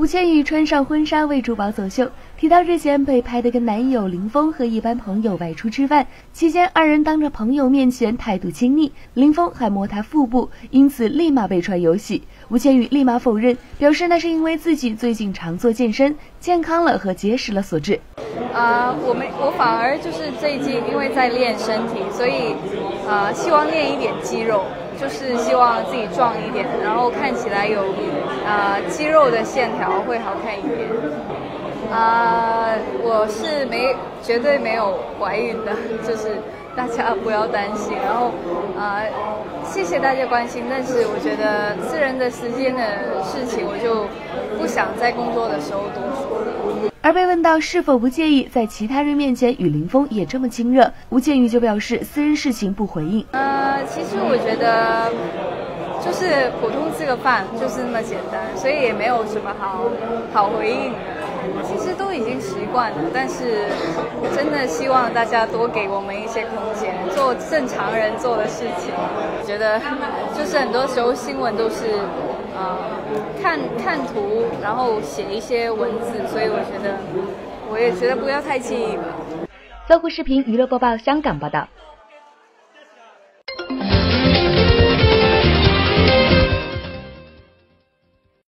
吴倩宇穿上婚纱为珠宝走秀，提到日前被拍的跟男友林峰和一般朋友外出吃饭，期间二人当着朋友面前态度亲昵，林峰还摸她腹部，因此立马被传有喜。吴倩宇立马否认，表示那是因为自己最近常做健身，健康了和结实了所致。啊，我们我反而就是最近因为在练身体，所以啊希望练一点肌肉。就是希望自己壮一点，然后看起来有啊肌肉的线条会好看一点。啊，我是没绝对没有怀孕的，就是大家不要担心。然后啊，谢谢大家关心，但是我觉得私人的时间的事情，我就不想在工作的时候多说。而被问到是否不介意在其他人面前与林峰也这么亲热，吴建宇就表示私人事情不回应。呃，其实我觉得就是普通吃个饭就是那么简单，所以也没有什么好好回应的。其实都已经习惯了，但是真的希望大家多给我们一些空间，做正常人做的事情。觉得就是很多时候新闻都是。啊，看看图，然后写一些文字，所以我觉得，我也觉得不要太介意吧。搜狐视频娱乐播报，香港报道。